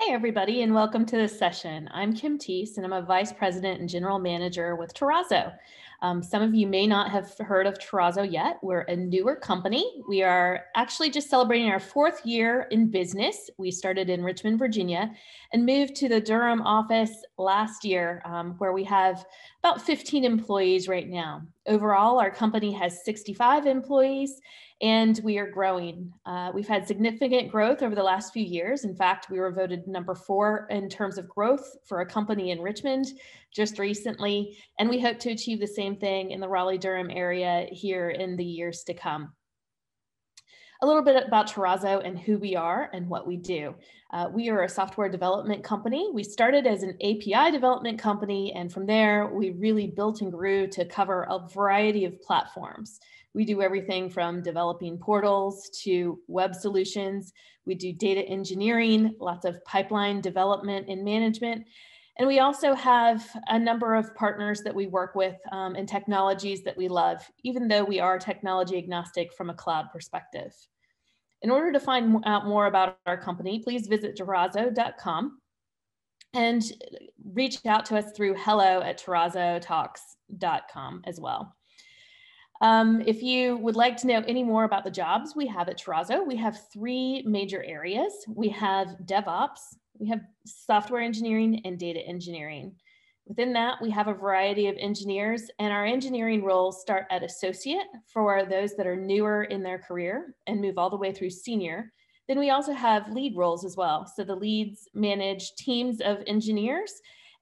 Hey, everybody, and welcome to this session. I'm Kim Thies, and I'm a Vice President and General Manager with Terazo. Um, some of you may not have heard of Terazo yet. We're a newer company. We are actually just celebrating our fourth year in business. We started in Richmond, Virginia, and moved to the Durham office last year, um, where we have about 15 employees right now. Overall, our company has 65 employees and we are growing. Uh, we've had significant growth over the last few years. In fact, we were voted number four in terms of growth for a company in Richmond just recently, and we hope to achieve the same thing in the Raleigh Durham area here in the years to come. A little bit about Terazo and who we are and what we do. Uh, we are a software development company. We started as an API development company, and from there, we really built and grew to cover a variety of platforms. We do everything from developing portals to web solutions. We do data engineering, lots of pipeline development and management. And we also have a number of partners that we work with um, and technologies that we love, even though we are technology agnostic from a cloud perspective. In order to find out more about our company, please visit terazo.com and reach out to us through hello at terazotalks.com as well. Um, if you would like to know any more about the jobs we have at Terazo, we have three major areas. We have DevOps, we have software engineering and data engineering. Within that, we have a variety of engineers and our engineering roles start at associate for those that are newer in their career and move all the way through senior. Then we also have lead roles as well. So the leads manage teams of engineers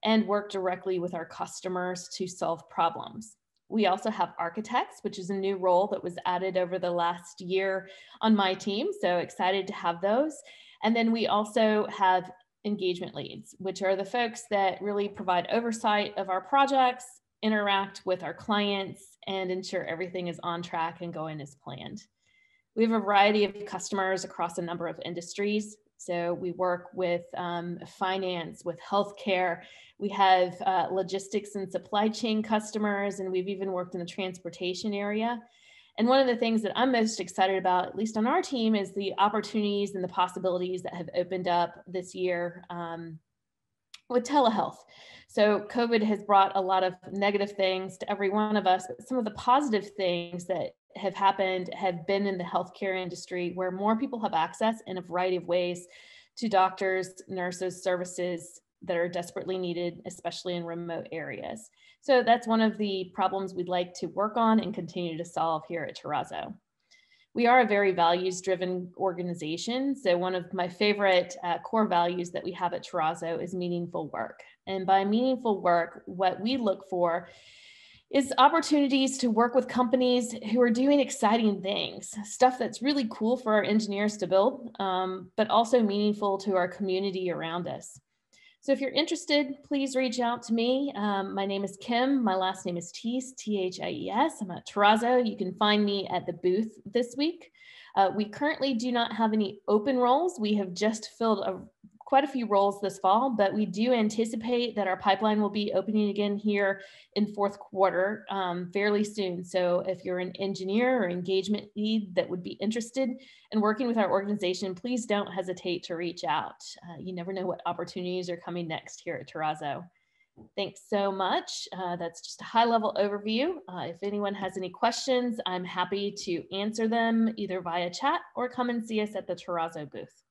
and work directly with our customers to solve problems. We also have architects, which is a new role that was added over the last year on my team. So excited to have those. And then we also have engagement leads, which are the folks that really provide oversight of our projects, interact with our clients, and ensure everything is on track and going as planned. We have a variety of customers across a number of industries. So we work with um, finance, with healthcare. We have uh, logistics and supply chain customers, and we've even worked in the transportation area. And one of the things that I'm most excited about, at least on our team, is the opportunities and the possibilities that have opened up this year um, with telehealth. So, COVID has brought a lot of negative things to every one of us, but some of the positive things that have happened have been in the healthcare industry where more people have access in a variety of ways to doctors, nurses, services that are desperately needed, especially in remote areas. So that's one of the problems we'd like to work on and continue to solve here at Terazo. We are a very values driven organization. So one of my favorite uh, core values that we have at Terazo is meaningful work. And by meaningful work, what we look for is opportunities to work with companies who are doing exciting things, stuff that's really cool for our engineers to build, um, but also meaningful to our community around us. So if you're interested, please reach out to me. Um, my name is Kim. My last name is Thies, T-H-I-E-S. I'm at Terazo. You can find me at the booth this week. Uh, we currently do not have any open roles. We have just filled a quite a few roles this fall, but we do anticipate that our pipeline will be opening again here in fourth quarter um, fairly soon. So if you're an engineer or engagement lead that would be interested in working with our organization, please don't hesitate to reach out. Uh, you never know what opportunities are coming next here at Terazo. Thanks so much. Uh, that's just a high level overview. Uh, if anyone has any questions, I'm happy to answer them either via chat or come and see us at the Terazo booth.